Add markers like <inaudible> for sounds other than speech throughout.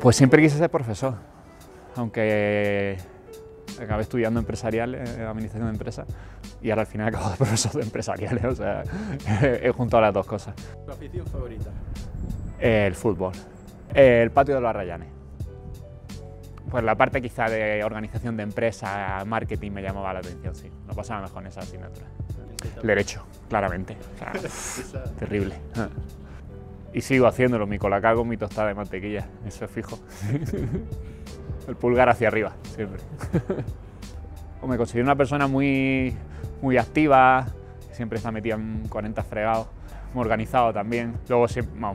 Pues siempre quise ser profesor, aunque acabé estudiando empresarial, eh, administración de empresas, y ahora al final <laughs> acabo de profesor de empresariales, <laughs> o sea, <laughs> he juntado las dos cosas. ¿Tu afición favorita? El fútbol, el patio de los Arrayanes. Pues la parte quizá de organización de empresa, marketing me llamaba la atención, sí, lo pasaba mejor en esa asignatura. Derecho, claramente, o sea, terrible. Y sigo haciéndolo, mi colacao con mi tostada de mantequilla, eso es fijo. El pulgar hacia arriba, siempre. Me considero una persona muy, muy activa, siempre está metida en 40 fregados, muy organizado también. Luego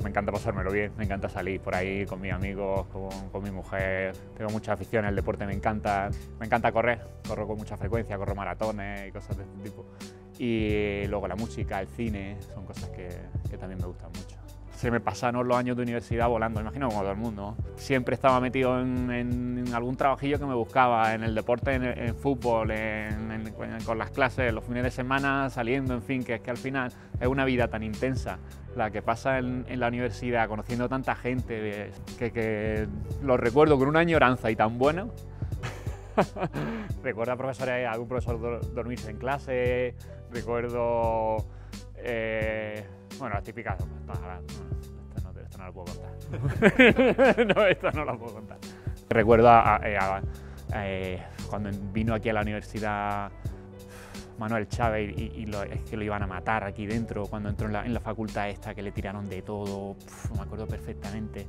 me encanta pasármelo bien, me encanta salir por ahí con mis amigos, con, con, mi mujer. Tengo mucha afición al deporte, me encanta, me encanta correr, corro con mucha frecuencia, corro maratones y cosas de este tipo. Y luego la música, el cine, son cosas que, que también me gustan mucho se me pasaron los años de universidad volando, imagino como todo el mundo. Siempre estaba metido en, algún trabajillo que me buscaba, en el deporte, en, el, fútbol, con las clases, los fines de semana, saliendo, en fin, que es que al final es una vida tan intensa la que pasa en, la universidad, conociendo tanta gente, que, que lo recuerdo con una añoranza y tan buena. <laughs> recuerdo a profesores, algún profesor dormirse en clase, recuerdo... Eh, bueno, las típicas... Pues, esto no lo puedo contar. <laughs> <laughs> no, esto no lo puedo contar. Recuerdo eh, eh, cuando vino aquí a la universidad Manuel Chávez y, es que lo iban a matar aquí dentro, cuando entró en la, facultad esta, que le tiraron de todo, me acuerdo perfectamente.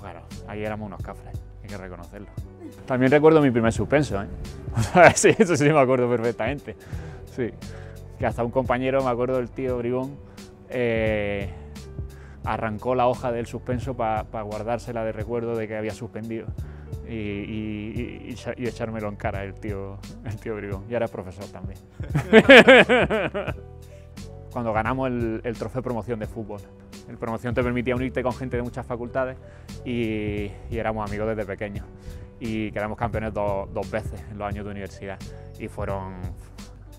Claro, ahí éramos unos cafres, hay que reconocerlo. También recuerdo mi primer suspenso, ¿eh? <laughs> sí, eso sí me acuerdo perfectamente. Sí, que hasta un compañero, me acuerdo del tío Bribón, eh, arrancó la hoja del suspenso para guardársela de recuerdo de que había suspendido y, echármelo en cara el tío, el tío Brigón. Y ahora es profesor también. <laughs> Cuando ganamos el, trofeo de promoción de fútbol. El promoción te permitía unirte con gente de muchas facultades y, éramos amigos desde pequeños. Y quedamos campeones dos veces en los años de universidad. Y fueron,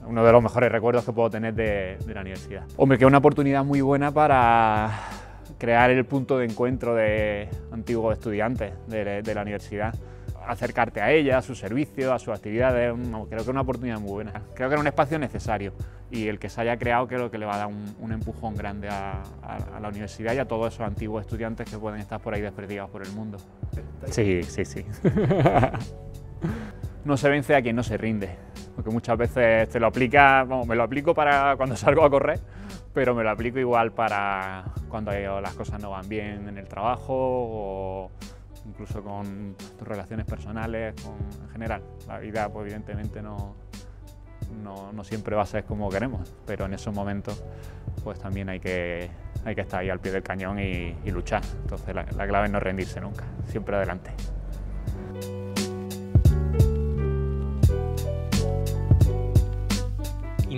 uno de los mejores recuerdos que puedo tener de, de, la universidad. Hombre, que es una oportunidad muy buena para crear el punto de encuentro de antiguos estudiantes de, la universidad acercarte a ella, a sus servicios, a sus actividades, creo que es una oportunidad muy buena. Creo que era un espacio necesario y el que se haya creado creo que le va a dar un, empujón grande a, la universidad y a todos esos antiguos estudiantes que pueden estar por ahí desperdigados por el mundo. Sí, sí, sí. <laughs> no se vence a quien no se rinde, porque muchas veces te lo aplica, me lo aplico para cuando <laughs> salgo a correr, pero me lo aplico igual para cuando las cosas no van bien en el trabajo o incluso con tus relaciones personales, en general. La vida, pues evidentemente no, no, siempre va a ser como queremos, pero en esos momentos pues también hay que, hay que estar ahí al pie del cañón y, luchar. Entonces la clave es no rendirse nunca, siempre adelante.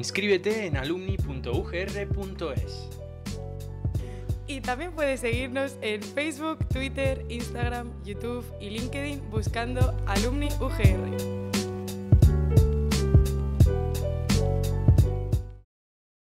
Inscríbete en alumni.ugr.es. Y también puedes seguirnos en Facebook, Twitter, Instagram, YouTube y LinkedIn buscando Alumni UGR.